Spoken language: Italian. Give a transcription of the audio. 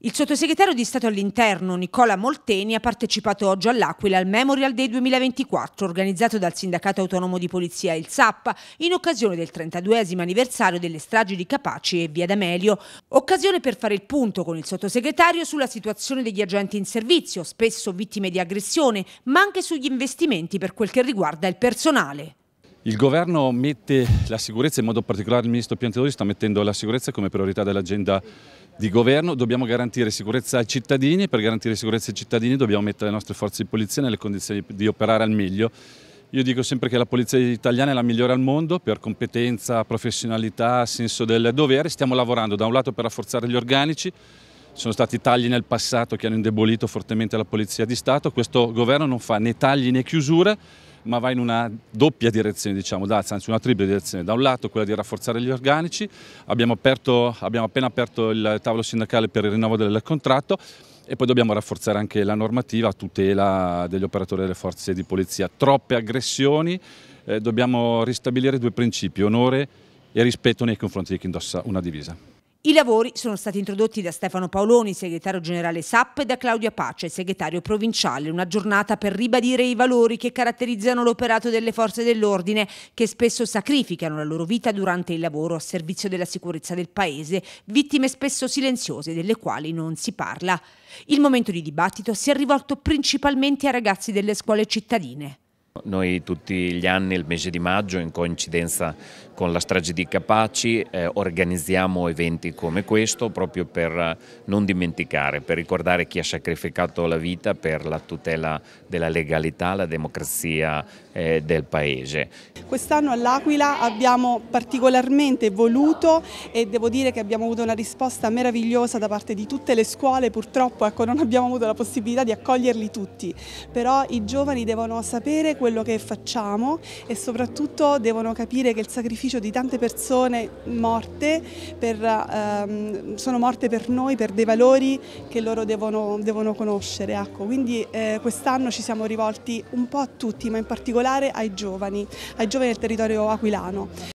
Il sottosegretario di Stato all'Interno Nicola Molteni ha partecipato oggi all'Aquila al Memorial Day 2024 organizzato dal Sindacato Autonomo di Polizia il SAP in occasione del 32 anniversario delle stragi di Capaci e Via D'Amelio. Occasione per fare il punto con il sottosegretario sulla situazione degli agenti in servizio, spesso vittime di aggressione, ma anche sugli investimenti per quel che riguarda il personale. Il governo mette la sicurezza, in modo particolare il ministro Piantelli sta mettendo la sicurezza come priorità dell'agenda di governo, dobbiamo garantire sicurezza ai cittadini, per garantire sicurezza ai cittadini dobbiamo mettere le nostre forze di polizia nelle condizioni di operare al meglio. Io dico sempre che la polizia italiana è la migliore al mondo per competenza, professionalità, senso del dovere, stiamo lavorando da un lato per rafforzare gli organici, sono stati tagli nel passato che hanno indebolito fortemente la Polizia di Stato, questo governo non fa né tagli né chiusure, ma va in una doppia direzione, diciamo, anzi una tripla direzione. Da un lato quella di rafforzare gli organici, abbiamo, aperto, abbiamo appena aperto il tavolo sindacale per il rinnovo del contratto e poi dobbiamo rafforzare anche la normativa a tutela degli operatori delle forze di polizia. Troppe aggressioni, eh, dobbiamo ristabilire due principi, onore e rispetto nei confronti di chi indossa una divisa. I lavori sono stati introdotti da Stefano Paoloni, segretario generale SAP, e da Claudia Pace, segretario provinciale. Una giornata per ribadire i valori che caratterizzano l'operato delle forze dell'ordine, che spesso sacrificano la loro vita durante il lavoro a servizio della sicurezza del paese, vittime spesso silenziose delle quali non si parla. Il momento di dibattito si è rivolto principalmente ai ragazzi delle scuole cittadine. Noi tutti gli anni, il mese di maggio, in coincidenza con la strage di Capaci, eh, organizziamo eventi come questo proprio per non dimenticare, per ricordare chi ha sacrificato la vita per la tutela della legalità, la democrazia eh, del Paese. Quest'anno all'Aquila abbiamo particolarmente voluto e devo dire che abbiamo avuto una risposta meravigliosa da parte di tutte le scuole, purtroppo ecco, non abbiamo avuto la possibilità di accoglierli tutti, però i giovani devono sapere quello che facciamo e soprattutto devono capire che il sacrificio di tante persone morte per, ehm, sono morte per noi, per dei valori che loro devono, devono conoscere. Ecco. Quindi eh, quest'anno ci siamo rivolti un po' a tutti, ma in particolare ai giovani, ai giovani del territorio aquilano.